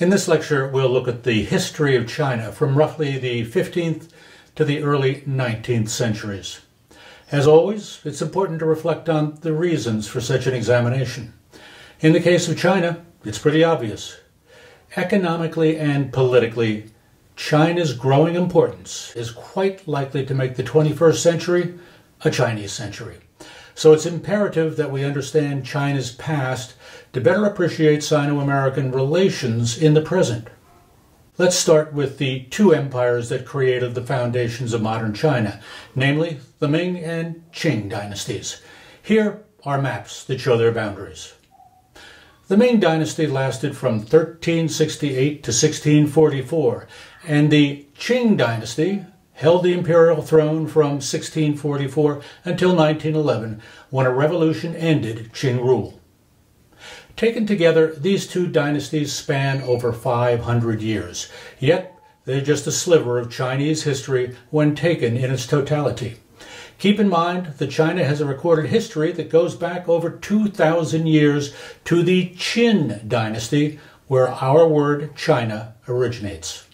In this lecture, we'll look at the history of China from roughly the 15th to the early 19th centuries. As always, it's important to reflect on the reasons for such an examination. In the case of China, it's pretty obvious. Economically and politically, China's growing importance is quite likely to make the 21st century a Chinese century. So it's imperative that we understand China's past to better appreciate Sino American relations in the present. Let's start with the two empires that created the foundations of modern China, namely the Ming and Qing dynasties. Here are maps that show their boundaries. The Ming dynasty lasted from 1368 to 1644, and the Qing dynasty held the imperial throne from 1644 until 1911, when a revolution ended Qing rule. Taken together, these two dynasties span over 500 years, yet they're just a sliver of Chinese history when taken in its totality. Keep in mind that China has a recorded history that goes back over 2,000 years to the Qin dynasty, where our word China originates.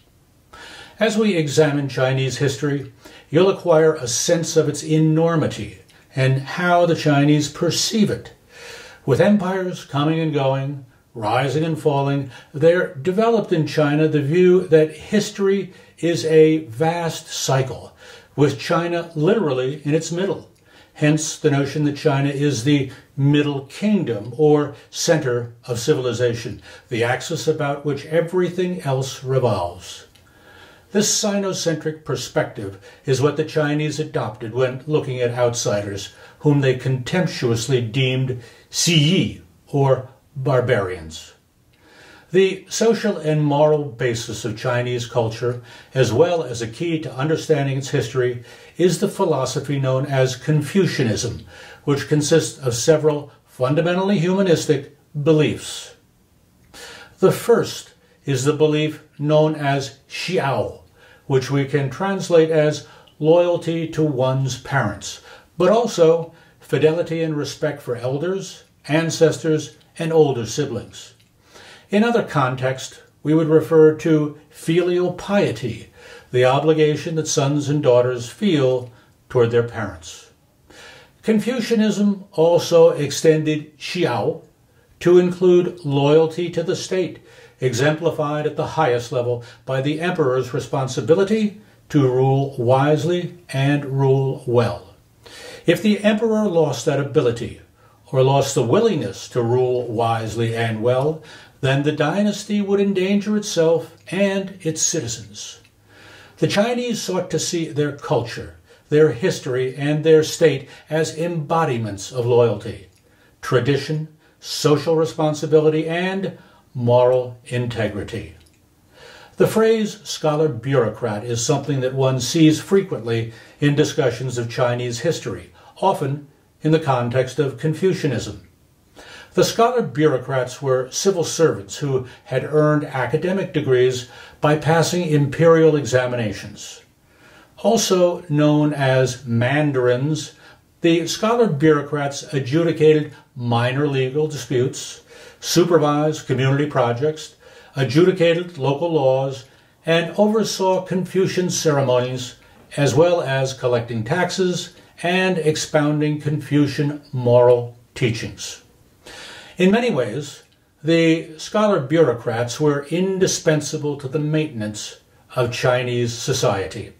As we examine Chinese history, you'll acquire a sense of its enormity and how the Chinese perceive it. With empires coming and going, rising and falling, there developed in China the view that history is a vast cycle, with China literally in its middle. Hence the notion that China is the middle kingdom or center of civilization, the axis about which everything else revolves. This Sinocentric perspective is what the Chinese adopted when looking at outsiders, whom they contemptuously deemed Siyi, or barbarians. The social and moral basis of Chinese culture, as well as a key to understanding its history, is the philosophy known as Confucianism, which consists of several fundamentally humanistic beliefs. The first is the belief known as Xiao, which we can translate as loyalty to one's parents, but also fidelity and respect for elders, ancestors, and older siblings. In other contexts, we would refer to filial piety, the obligation that sons and daughters feel toward their parents. Confucianism also extended Xiao to include loyalty to the state exemplified at the highest level by the emperor's responsibility to rule wisely and rule well. If the emperor lost that ability, or lost the willingness to rule wisely and well, then the dynasty would endanger itself and its citizens. The Chinese sought to see their culture, their history, and their state as embodiments of loyalty, tradition, social responsibility, and moral integrity. The phrase scholar bureaucrat is something that one sees frequently in discussions of Chinese history, often in the context of Confucianism. The scholar bureaucrats were civil servants who had earned academic degrees by passing imperial examinations. Also known as mandarins, the scholar bureaucrats adjudicated minor legal disputes, supervised community projects, adjudicated local laws, and oversaw Confucian ceremonies, as well as collecting taxes and expounding Confucian moral teachings. In many ways, the scholar bureaucrats were indispensable to the maintenance of Chinese society.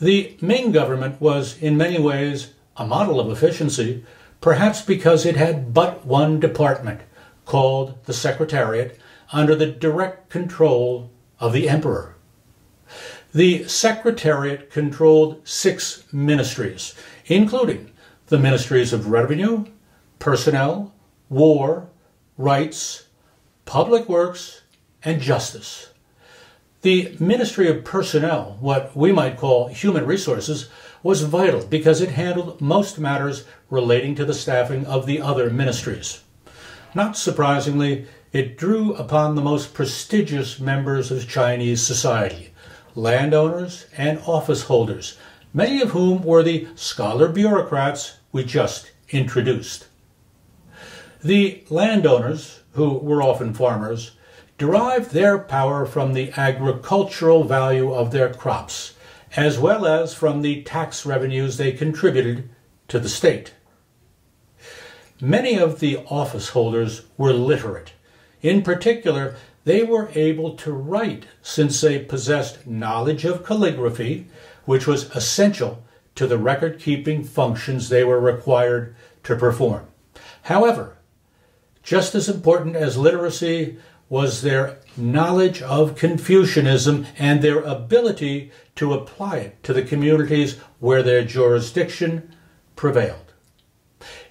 The Ming government was, in many ways, a model of efficiency, perhaps because it had but one department, called the Secretariat under the direct control of the emperor. The Secretariat controlled six ministries, including the ministries of revenue, personnel, war, rites, public works, and justice. The Ministry of Personnel, what we might call human resources, was vital because it handled most matters relating to the staffing of the other ministries. Not surprisingly, it drew upon the most prestigious members of Chinese society, landowners and office holders, many of whom were the scholar bureaucrats we just introduced. The landowners, who were often farmers, derived their power from the agricultural value of their crops, as well as from the tax revenues they contributed to the state. Many of the office holders were literate. In particular, they were able to write since they possessed knowledge of calligraphy, which was essential to the record keeping functions they were required to perform. However, just as important as literacy was their knowledge of Confucianism and their ability to apply it to the communities where their jurisdiction prevailed.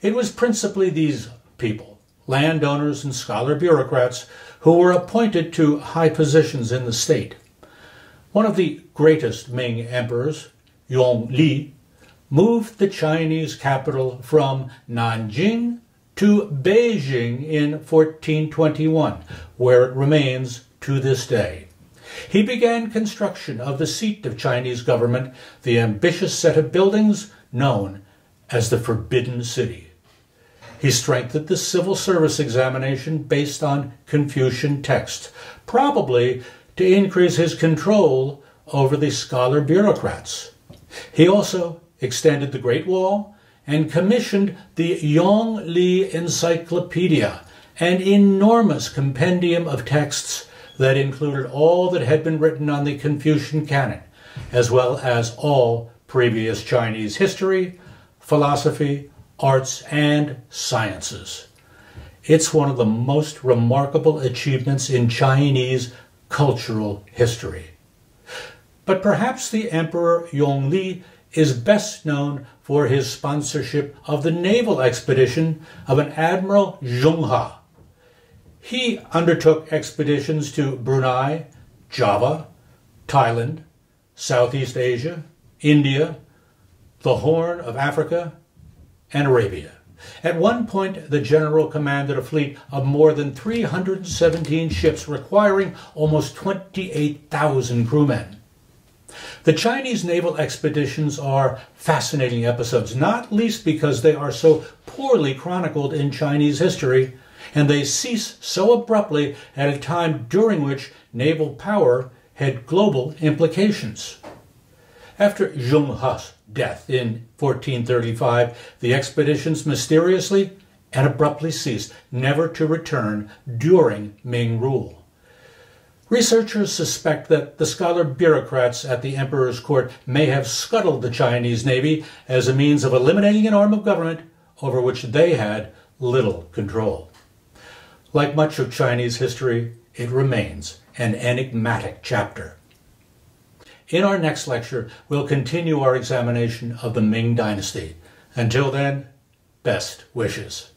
It was principally these people, landowners and scholar bureaucrats, who were appointed to high positions in the state. One of the greatest Ming emperors, Yongle, moved the Chinese capital from Nanjing to Beijing in 1421, where it remains to this day. He began construction of the seat of Chinese government, the ambitious set of buildings known as the Forbidden City. He strengthened the civil service examination based on Confucian texts, probably to increase his control over the scholar bureaucrats. He also extended the Great Wall and commissioned the Yongle Encyclopedia, an enormous compendium of texts that included all that had been written on the Confucian canon, as well as all previous Chinese history, philosophy, arts, and sciences. It's one of the most remarkable achievements in Chinese cultural history. But perhaps the Emperor Yongle is best known for his sponsorship of the naval expedition of an Admiral Zheng He. He undertook expeditions to Brunei, Java, Thailand, Southeast Asia, India, the Horn of Africa, and Arabia. At one point, the general commanded a fleet of more than 317 ships requiring almost 28,000 crewmen. The Chinese naval expeditions are fascinating episodes, not least because they are so poorly chronicled in Chinese history, and they cease so abruptly at a time during which naval power had global implications. After Zheng He's death in 1435, the expeditions mysteriously and abruptly ceased, never to return during Ming rule. Researchers suspect that the scholar bureaucrats at the emperor's court may have scuttled the Chinese navy as a means of eliminating an arm of government over which they had little control. Like much of Chinese history, it remains an enigmatic chapter. In our next lecture, we'll continue our examination of the Ming Dynasty. Until then, best wishes.